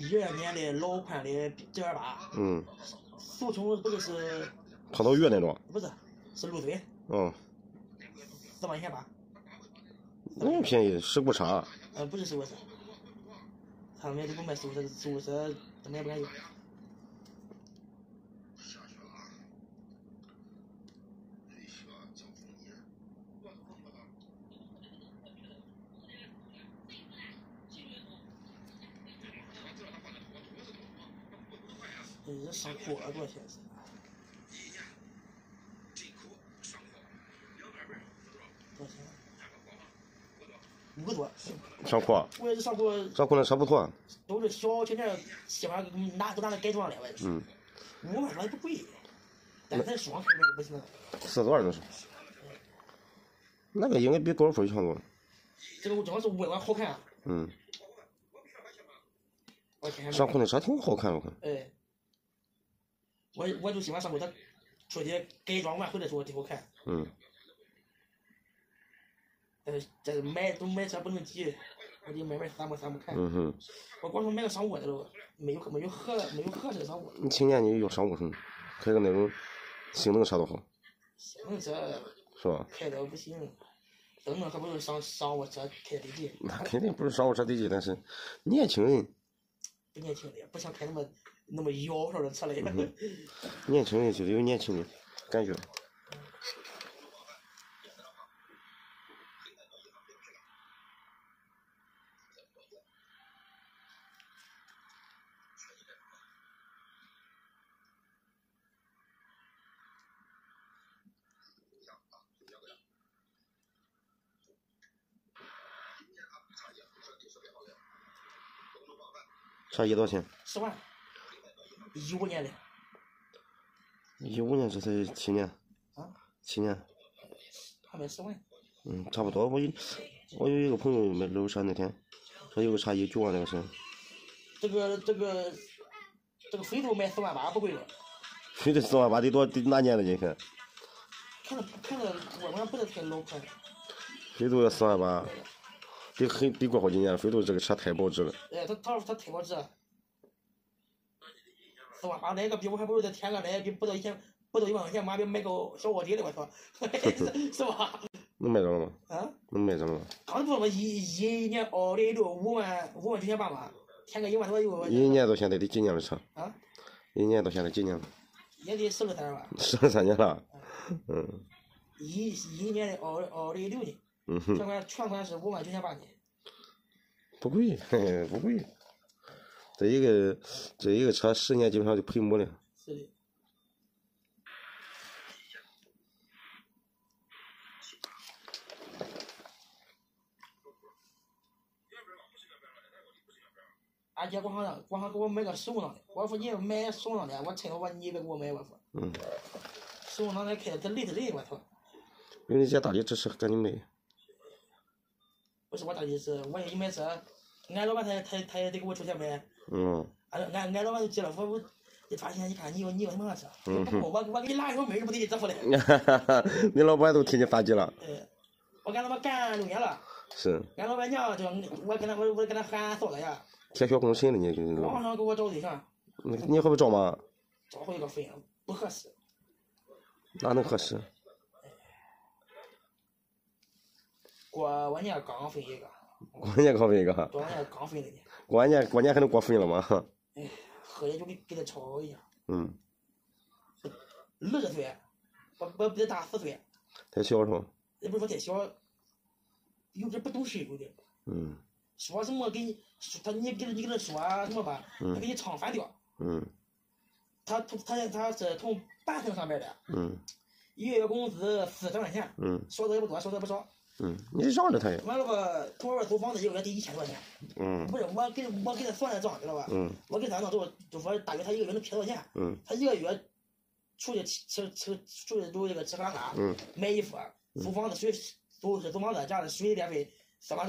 一二年的老款的 G 二八，嗯，俗称不就是葡萄园那种，不是是陆尊，嗯，四万一千八，那么便宜，事故车，呃不是事故车，他们都不卖十五车，十五车怎么也不敢用。这上课多少钱是？多少钱？五个多。上课，我也是上过，上课那车不错，都是小青年喜欢拿都拿来改装的，我也是。嗯，五万多也不贵，但是咱双开那就不行了。四多少那是？那个应该比高尔夫强多了，这个我主要是外观好看，嗯，上库那车挺好看，我看，哎，我我就喜欢上回他出去改装完回来时候挺好看，嗯，但是这是买都买车不能急，我得慢慢三模三模看。嗯哼，我光说买个商务的了没有没有合没有合适的商务，你青年你要商务什么？开个那种性能车多好，性能车是吧？开的不行，等等，还不如商商务车开的低，那肯定不是商务车得劲，但是年轻人，年轻的，不想开那么那么妖娆的车了。年轻人就是有年轻的感觉。差一多少钱？十万，一五年的一五年这才七年，啊，七年，还没十万。嗯，差不多。我有我有一个朋友买楼车那天，说有个差一九万那个车，这个这个这个飞度卖四万八不贵了，非得四万八得多得哪年了？你看看着看着我们不是太老款，飞度要四万八，得很得过好几年了。飞度这个车太保值了。哎，他他他太保值了，四万八那个比我还不如再添个那比不到一千不到一万块钱，妈逼买个小奥迪的我操，是是吧？能买着了吗？啊，能买着了吗？刚不嘛一一年奥迪六五万五万九千八嘛，添个一万多又一年到现在得几年的车？啊，一年到现在几年了？也得十二三吧，十二三年了。嗯一一年的奥奥迪六呢，嗯哼，全款全款是五万九千八呢。不贵，不贵。这一个这一个车十年基本上就赔没了。是的。俺姐光想光想给我买个手上的，我说你要买手上的，我趁着我你别给我买，我说嗯，手上的开的这累的累，我操！因为人家大力支持，赶紧买。不是我大意思，我一买车，俺老板他他他也得给我出钱买，嗯，俺俺俺老板就急了，我我一发现，你看你有你有什么车？嗯不我我给你拉一小妹儿不得这副的？你老板都替你发急了。哎，我跟他们干六年了，是，俺老板娘就我跟他我我跟他喊嫂子呀，铁血攻心了你，你网上给我找对象，你你会不会找吗？找回一个分不合适，哪能合适？过完年刚分一个，过年刚分一个，过完年刚分的呢，过年过年还能过分了吗？哎，喝点酒给给他吵一下，嗯，二十岁，我我比他大四岁，太小是吧？也不是说太小，有点不懂事有点。嗯。说什么给你说他你给你给他说什么吧，他给你唱反调。嗯。他他他他是从半城上边的，嗯。一个月工资四十块钱，嗯。说的也不多，说的也不少。嗯，你让着他呀。完了吧，从二租房子一个月得一千多块钱，嗯不是我给我给他算的账，知道吧？嗯我给他算账之后，就说大约他一个月能撇多少钱？嗯他一个月出去吃吃吃出去都这个吃喝拉撒，嗯买衣服，租房子水租租房子这样的水电费，三万多。